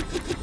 you